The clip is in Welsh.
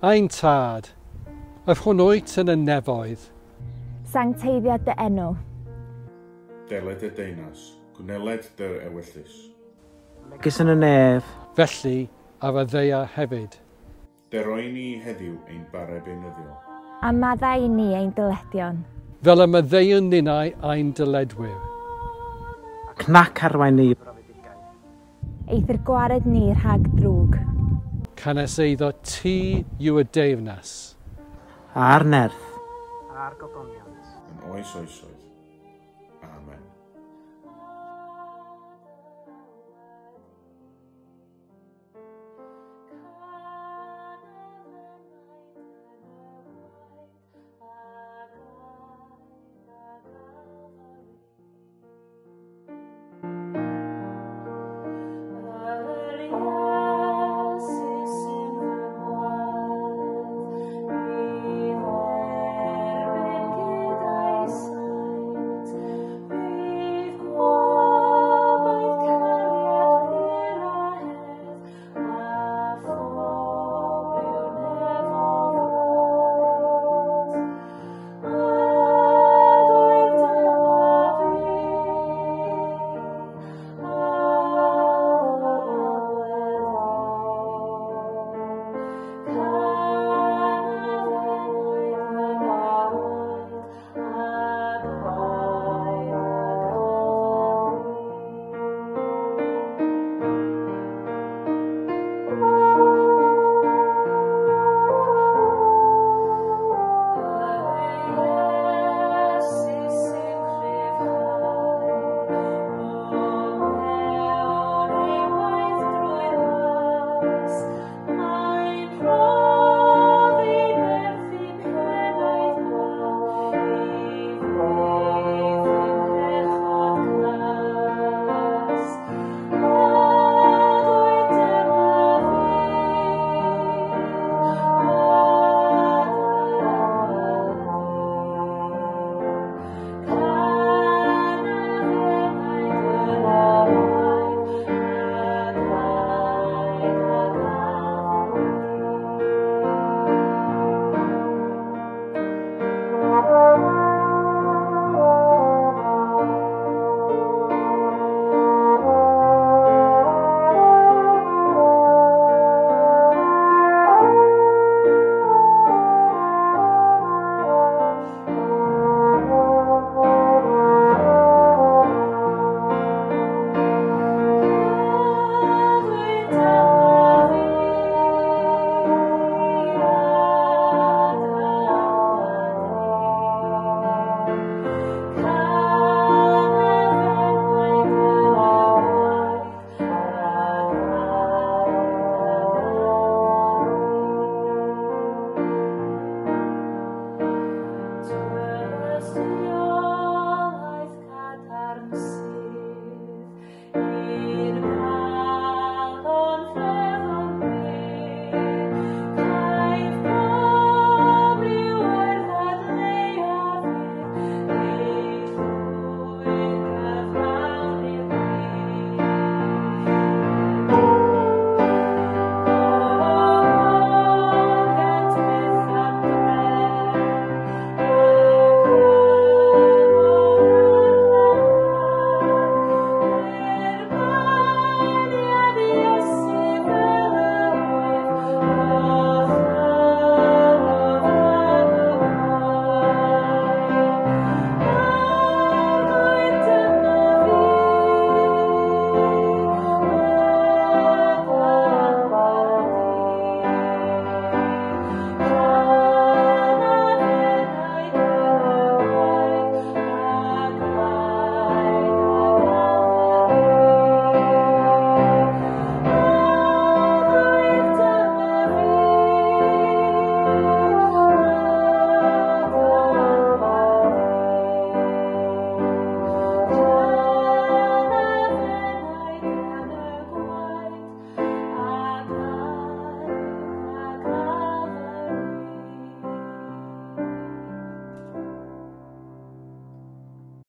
ein tad, oedd hwn yn y nefoedd. Sancteiddiad dy enw. Deled y deinas, gwneled dy'r ewyllus. Megis yn y nef. Felly, ar y ddeia hefyd. Deroi ni heddiw ein bare beunyddiol. A maddau ni ein dyledion. Fel y maddeuon ninnau ein dyledwyr. Ac nac arwain ni. Eith gwared ni rhag drwg canes eiddo ti yw y deifnas. A'r nerth. A'r gogoniant. Yn oes oes. Amen.